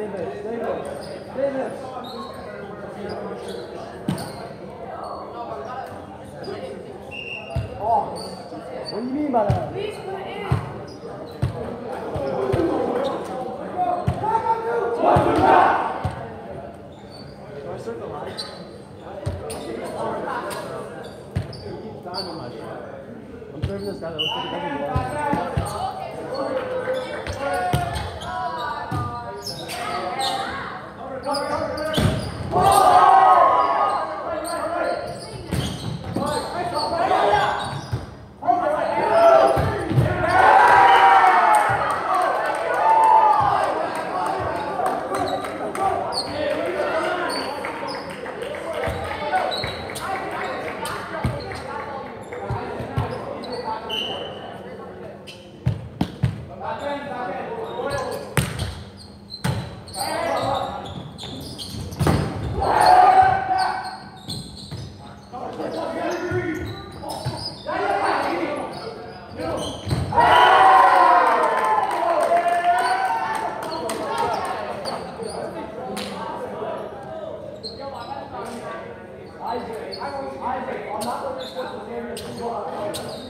Davis, Davis, Davis. What do you mean by that? Please put it in. I'm serving this guy that looks like a Isaac, Isaac, I'm not going to put the damage to God.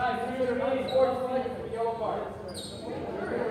Guys, here's your money, 40 seconds for the yellow card.